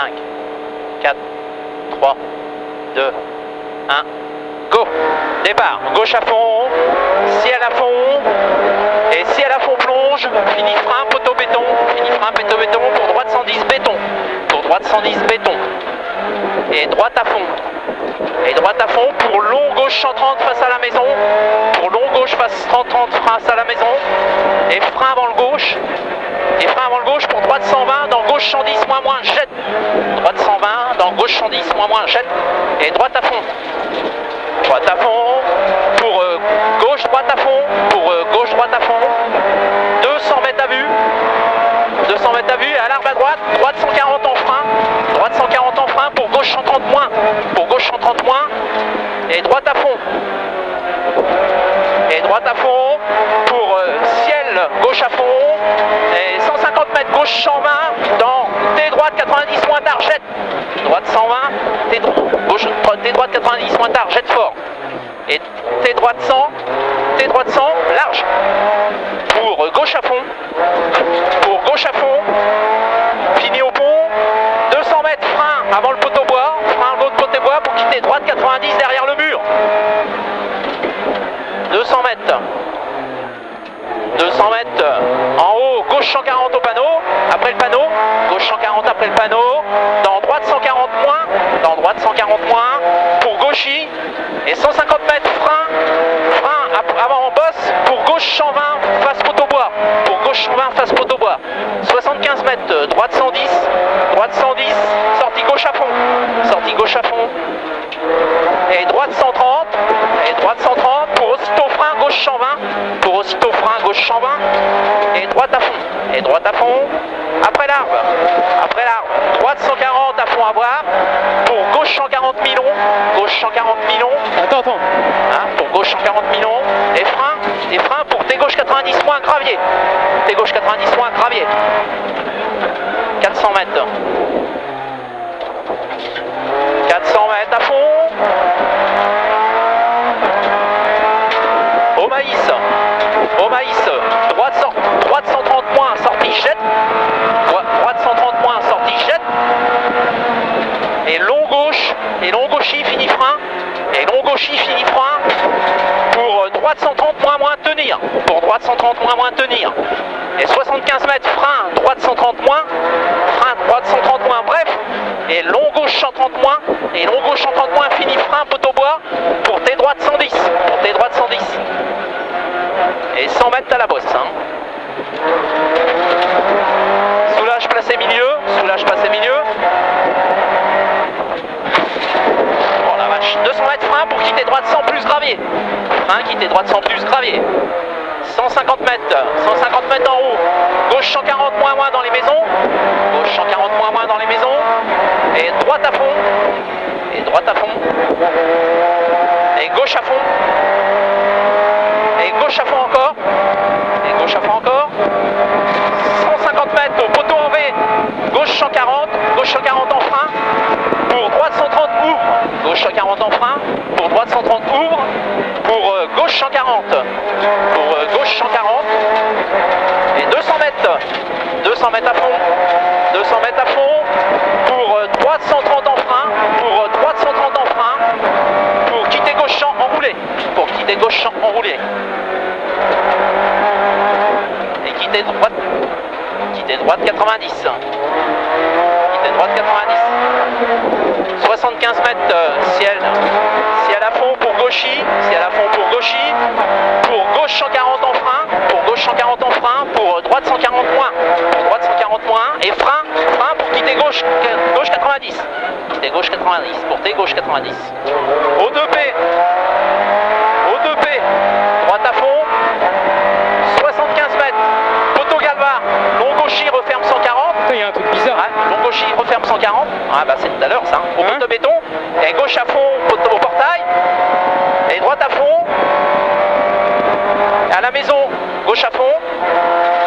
5, 4, 3, 2, 1, go. Départ, gauche à fond, ciel à fond, et ciel à fond plonge, fini frein, poteau béton, fini frein, poteau béton, pour droite 110 béton, pour droite 110 béton, et droite à fond, et droite à fond pour long gauche 130 face à la maison, pour long gauche face 130 face à la maison, et frein avant le gauche, et frein avant le gauche pour droite 120, dans gauche 110 moins moins, jette, droite 120, dans gauche 110 moins moins, jette, et droite à fond, droite à fond, pour euh, gauche droite à fond, pour euh, gauche droite à fond, 200 mètres à vue, 200 mètres à vue, à l'arbre à droite, droite 140 en frein, droite 140 en frein, pour gauche 130 moins, pour gauche 130 moins, et droite à fond. Et droite à fond, pour euh, ciel, gauche à fond, et 150 mètres gauche 120, dans T droite 90 moins tard, jette, droite 120, T, gauche, T droite 90 moins tard, jette fort, et T droite 100, T droite 100, large, pour gauche à fond, pour gauche à fond, fini au pont, 200 mètres frein avant le poteau bois, frein l'autre côté bois pour quitter droite 90 derrière le mur. 200 mètres. 200 mètres en haut, gauche 140 au panneau, après le panneau, gauche 140 après le panneau, dans droite 140 moins, dans droite 140 moins, pour gauchy, et 150 mètres frein, frein avant en bosse, pour gauche 120 face poteau bois, pour gauche 120 face poteau bois, 75 mètres, droite 110, droite 110, sortie gauche à fond, sortie gauche à fond, et droite 130, et droite 130 pour aussitôt frein gauche 120, pour aussitôt frein gauche 120, et droite à fond, et droite à fond, après l'arbre, après l'arbre, droite 140 à fond à voir, pour gauche 140 millions, gauche 140 millions, Attends, attends. hein, pour gauche 140 millions, et frein, et frein pour T gauche 90 moins gravier, T gauche 90 moins gravier, 400 mètres. 400 mètres à fond. Au maïs. Au maïs. Droite, cent- droite 130 points, sortie jette. Droite, droite 130 points, sortie. Et long gauche. Et long gauchy, fini frein. Et long gauchy, fini frein. Pour euh, droite 130 moins moins tenir. Pour droite 130 moins moins tenir. Et 75 mètres frein, droite 130 moins. Frein, droite 130 moins, bref. Et long gauche 130 moins. Et long gauche 130 moins, fini frein, poteau bois. Pour T droite 110. Pour T droite 110. Et 100 mètres à la bosse. hein. Soulage placé milieu. Soulage placé milieu. Oh la vache. 200 mètres frein pour quitter droite 100 plus gravier. Frein, quitter droite 100 plus gravier. 150 mètres, 150 mètres en haut, gauche 140 moins moins dans les maisons, gauche 140 moins moins dans les maisons, et droite à fond, et droite à fond, et gauche à fond, et gauche à fond encore, et gauche à fond encore, 150 mètres au poteau en V, gauche 140, gauche 140 en frein, pour droite 130 ouvre, gauche 140 en pour droite 130 ouvre, pour euh, gauche 140, pour euh, gauche 140, et 200 mètres, 200 mètres à fond, 200 mètres à fond, pour euh, droite 130 en pour euh, droite 130 en pour quitter gauche champ enroulé, pour quitter gauche champ enroulé, et quitter droite, quitter droite 90, quitter droite 90. 75 mètres euh, ciel, ciel à fond pour gauchy, ciel à fond pour gauchy, pour gauche 140 en frein, pour gauche 140 en frein, pour droite 140 moins, pour droite 140 moins, et frein, frein pour quitter gauche, gauche 90, quitter gauche 90, pour T gauche 90. Au 2P, au 2P, droite à fond, 75 mètres, poteau galva, long gauchy referme 140, Putain, il y a un truc bizarre. Ouais, long gauchy referme 140. Ah bah c'est tout à l'heure ça. Au Hein poteau béton. Et gauche à fond au, au portail. Et droite à fond. À la maison, gauche à fond.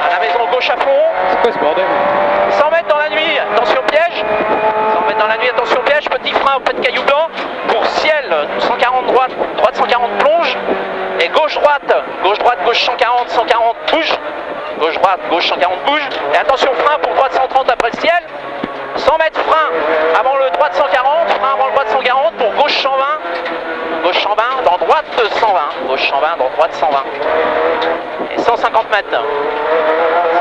À la maison, gauche à fond. C'est quoi ce bordel 100 mètres dans la nuit, attention piège. 100 mètres dans la nuit, attention piège. Petit frein au pas de caillou blanc. Pour ciel, 140 droite, droite 140 plonge. Et gauche droite, gauche droite, gauche 140, 140 bouge. Gauche droite, gauche 140 bouge. Et attention frein pour droite 130 après le ciel. 100 mètres frein avant le droit de 140, frein avant le droit de 140 pour gauche 120, gauche 120 dans droite 120, gauche 120 dans droite 120. Et 150 mètres.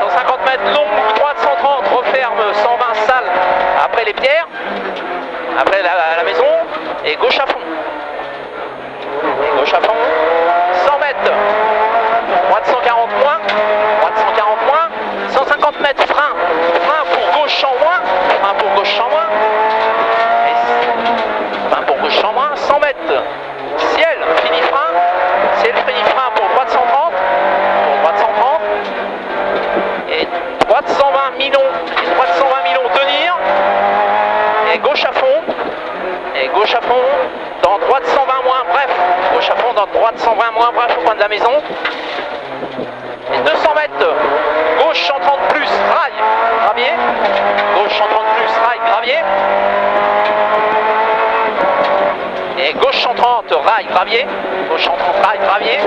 150 mètres long, droite 130, referme 120 salles après les pierres, après la, maison, et gauche à fond. Et gauche à fond, 100 mètres, droite 140 moins, droite 140 moins, 150 mètres frein, frein pour gauche en moins, frein pour gauche en moins, et frein pour gauche en moins, 100 mètres, ciel, fini frein, ciel, fini frein pour droite 130, pour droite 130, et droite 120 millions, et droite 120 millions, tenir, et gauche à fond, fond, dans droite 120 moins, bref, gauche à fond, dans droite 120 moins, bref, au coin de la maison, et 200 mètres, gauche 130 plus, rail, gravier, gauche 130 plus, rail, gravier, et gauche 130, rail, gravier, gauche 130, rail, gravier,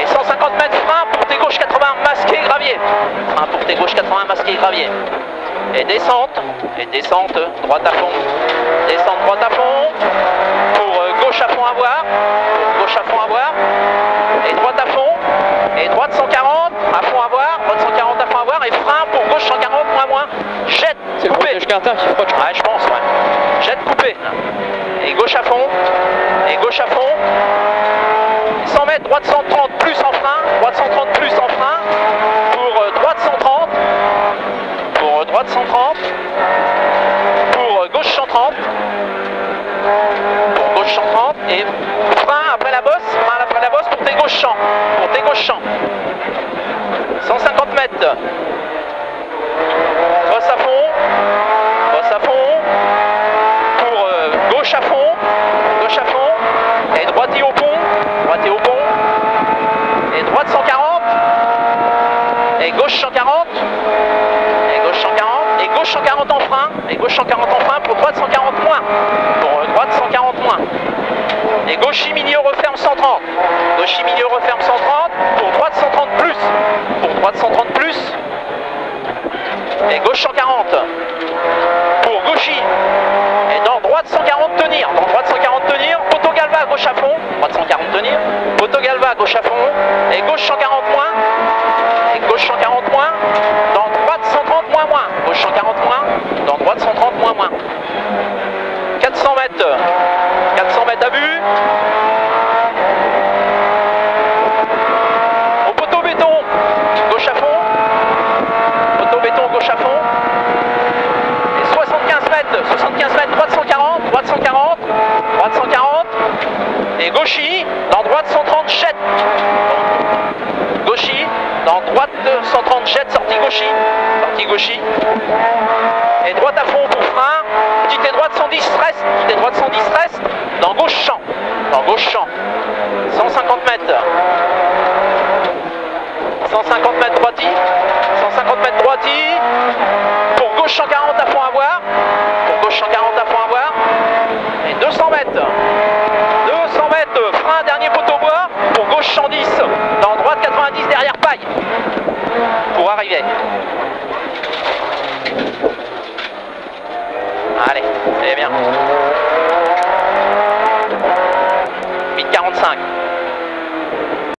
et 150 mètres frein pour tes gauche 80 masqué gravier, frein pour tes gauche 80 masqué gravier, et descente, et descente, droite à fond, descente droite à fond, pour euh, gauche à fond à voir, gauche à fond à voir, et droite à fond, et droite 140, à fond à voir, droite 140 à fond à voir, et frein pour gauche 140, moins moins, jette, C'est le coupé. Quintin qui frotte. Ouais, je pense, ouais. Jette coupé. Et gauche à fond, et gauche à fond, 100 mètres, droite 130 plus en frein, droite 130 plus en frein, pour euh, droite 130, pour euh, droite 130, pour euh, gauche 130, gauche 130, et frein après la bosse, après la bosse pour tes gauches pour tes gauches champs. 150 mètres, bosse à fond, bosse à fond, pour euh, gauche à fond, gauche à fond, et droite et au pont, droite et au pont, et droite 140, et gauche 140, gauche 140 en frein, et gauche 140 en frein pour droite 140 moins, pour euh, droite 140 moins, et gauche milieu referme 130, gauche milieu referme 130, pour droite 130 plus, pour droite 130 plus, et gauche 140, pour gauchy, et dans droite 140 tenir, dans droite 140 tenir, poteau galva gauche à fond, droite 140 tenir, poteau galva gauche à fond, et gauche 140 moins, et gauche 140 moins, dans droite 130 moins moins, gauche 140 moins, dans droite 130 moins moins. 400 mètres, 400 mètres à vue. Au poteau béton, gauche à fond, poteau béton gauche à fond. Et 75 mètres, 75 mètres, droite 140, droite 140, droite 140. Et gauchy, dans droite 130 jette. Gauchy, dans droite 130 jette, sortie gauchy, sortie